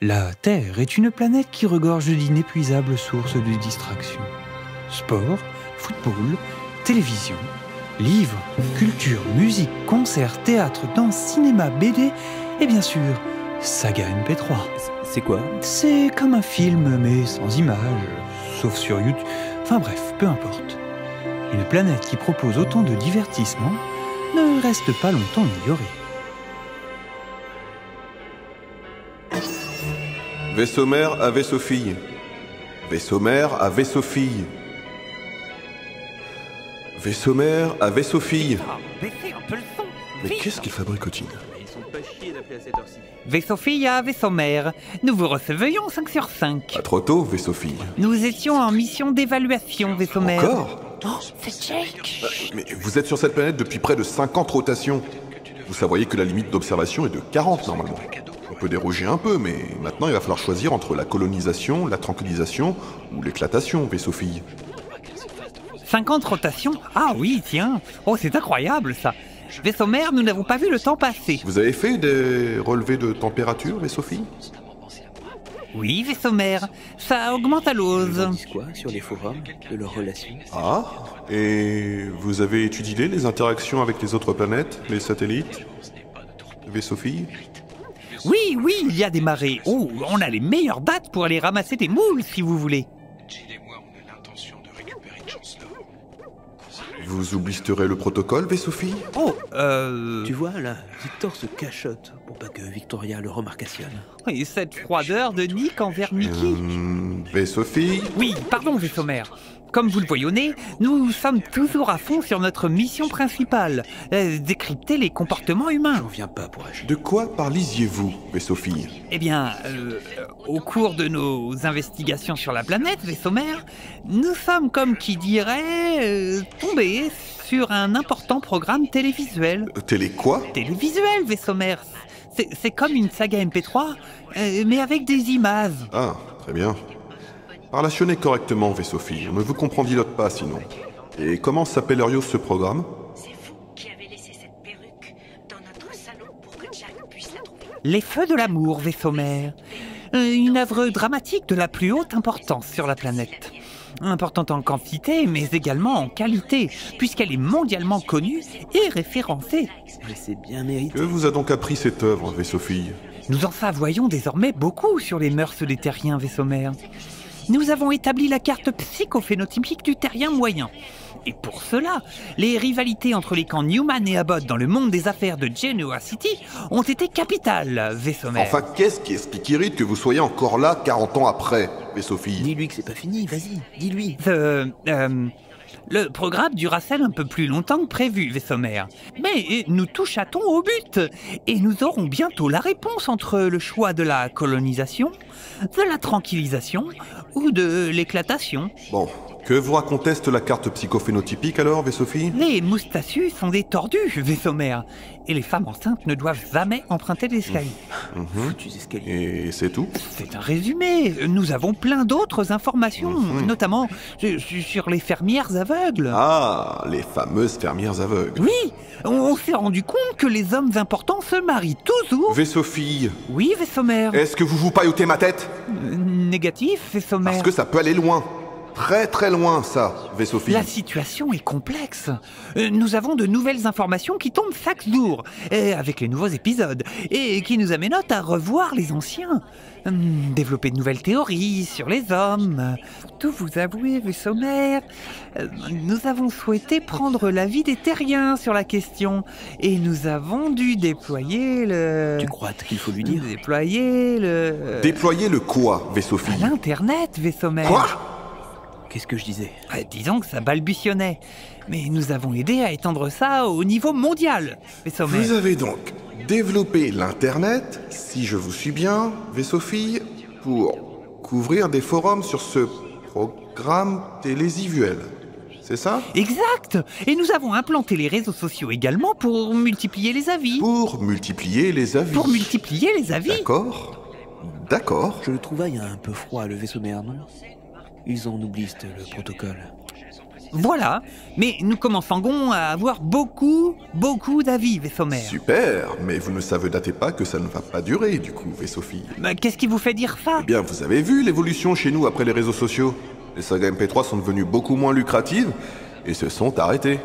La Terre est une planète qui regorge d'inépuisables sources de distraction. Sport, football, télévision, livres, culture, musique, concerts, théâtre, danse, cinéma, BD et bien sûr, saga MP3. C'est quoi? C'est comme un film mais sans images, sauf sur YouTube. Enfin bref, peu importe. Une planète qui propose autant de divertissements ne reste pas longtemps ignorée. Mère à vaisseau fille. Baissez un peu le son. Mais qu'est-ce qu'il fabrique au Vaisseau fille à vaisseau mère. Nous vous recevrions 5 sur 5. Pas trop tôt, vaisseau fille. Nous étions en mission d'évaluation, vaisseau mère. Encore Oh, c'est Jake. Mais vous êtes sur cette planète depuis près de 50 rotations. Vous saviez que la limite d'observation est de 40 normalement. On peut déroger un peu, mais maintenant il va falloir choisir entre la colonisation, la tranquillisation ou l'éclatation, vaisseau fille. 50 rotations? Ah oui, tiens. Oh, c'est incroyable ça. Vaisseau mère, nous n'avons pas vu le temps passer. Vous avez fait des relevés de température, vaisseau fille Oui, vaisseau mère. Ça augmente à l'ose. quoi sur les forums de leurs relations Ah Et vous avez étudié les interactions avec les autres planètes, les satellites? Vaisseau fille Oui, oui, il y a des marées. Oh, on a les meilleures dates pour aller ramasser des moules si vous voulez. Jill et moi, on a l'intention de récupérer Chancellor. Vous oublisterez le protocole, fille Oh, euh. Tu vois, là, Victor se cachote pour pas que Victoria le remarcationne. Et cette froideur de Nick envers Mickey. Hum, Vaisseau fille Oui, pardon, vaisseau mère. Comme vous le voyez au nez, nous sommes toujours à fond sur notre mission principale, euh, décrypter les comportements humains. Viens pas pour agir. De quoi parlisiez-vous, vaisseau fille Eh bien, euh, au cours de nos investigations sur la planète, vaisseau mère, nous sommes, comme qui dirait, euh, tombés sur un important programme télévisuel. Télé quoi? Télévisuel, vaisseau mère C'est comme une saga MP3, euh, mais avec des images. Ah, très bien. Relationnez correctement, vaisseau fille. On ne vous comprend dilote pas sinon. Et comment s'appelleriez ce programme? C'est vous qui avez laissé cette perruque dans notre salon pour que Jack puisse la trouver. Les Feux de l'amour, vaisseau mère. Euh, Une œuvre dramatique de la plus haute importance sur la planète. Importante en quantité, mais également en qualité, puisqu'elle est mondialement connue et référencée. Mais c'est bien mérité. Que vous a donc appris cette œuvre, vaisseau fille Nous en savoyons désormais beaucoup sur les mœurs des terriens, vaisseau mère. Nous avons établi la carte psychophénotypique du terrien moyen. Et pour cela, les rivalités entre les camps Newman et Abbott dans le monde des affaires de Genoa City ont été capitales, vaisseau mère. Enfin, qu'est-ce qui explique Irrite que vous soyez encore là 40 ans après, vaisseau fille Dis-lui que c'est pas fini, vas-y, dis-lui. Euh, euh, le programme durera-t-il un peu plus longtemps que prévu, vaisseau mère Mais nous toucha-t-on au but? Et nous aurons bientôt la réponse entre le choix de la colonisation, de la tranquillisation ou de l'éclatation. Bon, que vous raconteste la carte psychophénotypique alors, fille Les moustachus sont des tordus, vaisseau mère, et les femmes enceintes ne doivent jamais emprunter l'escalier. Foutus escaliers. Et c'est tout? C'est un résumé. Nous avons plein d'autres informations, Mhm. notamment su- su- sur les fermières aveugles. Ah, les fameuses fermières aveugles. Oui, on, on s'est rendu compte que les hommes importants se marient toujours. Vaisseau fille, Oui, vaisseau mère. est-ce que vous vous paillotez ma tête? Euh, Négatif, vaisseau Parce que ça peut aller loin. Très très loin, ça, vaisseau fille. La situation est complexe. Euh, Nous avons de nouvelles informations qui tombent chaque jour, euh, avec les nouveaux épisodes, et qui nous amènent à revoir les anciens. Hum, développer de nouvelles théories sur les hommes. Tout vous avouer, vaisseau mère, euh, nous avons souhaité prendre l'avis des terriens sur la question, et nous avons dû déployer le... Tu crois qu'il faut lui dire Déployer le... Déployez le quoi, vaisseau à fille l'internet, vaisseau mère. Quoi? Qu'est-ce que je disais? Euh, disons que ça balbutionnait. Mais nous avons aidé à étendre ça au niveau mondial, vaisseau mère. Vous avez donc développé l'Internet, si je vous suis bien, vaisseau fille, pour couvrir des forums sur ce programme télévisuel. C'est ça? Exact Et nous avons implanté les réseaux sociaux également pour multiplier les avis. Pour multiplier les avis. Pour multiplier les avis D'accord. D'accord. Je le trouvaille un peu froid, le vaisseau mère, non Ils en oublient le protocole. Voilà, mais nous commençons à avoir beaucoup, beaucoup d'avis, vaisseau mère. Super, mais vous ne savez datez pas que ça ne va pas durer, du coup, vaisseau fille. Bah, Qu'est-ce qui vous fait dire ça? Eh bien, vous avez vu l'évolution chez nous après les réseaux sociaux. Les sagas MP3 sont devenues beaucoup moins lucratives et se sont arrêtées.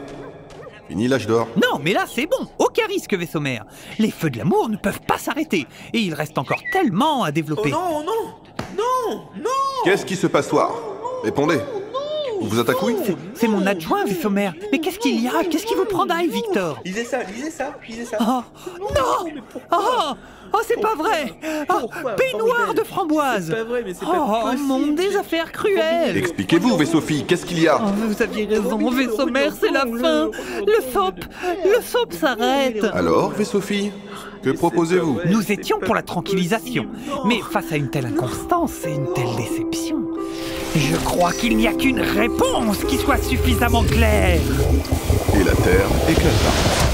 Fini l'âge d'or. Non, mais là c'est bon, aucun risque, vaisseau mère. Les feux de l'amour ne peuvent pas s'arrêter, et il reste encore tellement à Oh développer. non, non Non Non Qu'est-ce qui se passe soir Répondez. Vous vous attaquez C'est- C'est mon adjoint, mère. Mais qu'est-ce qu'il y a? Qu'est-ce qui vous prend d'ail, Victor? Lisez ça, lisez ça, lisez ça. Oh non Oh Oh, c'est pas vrai! Oh, Peignoir de framboise! C'est pas vrai, mais c'est Oh, pas possible. monde des affaires cruelles Expliquez-vous, fille, qu'est-ce qu'il y a? Oh, vous aviez raison, mère, c'est la fin. Le SOP Le SOP s'arrête. Alors, fille Que proposez-vous Nous étions pour la tranquillisation, mais face à une telle inconstance et une telle déception, je crois qu'il n'y a qu'une réponse qui soit suffisamment claire. Et la Terre éclata.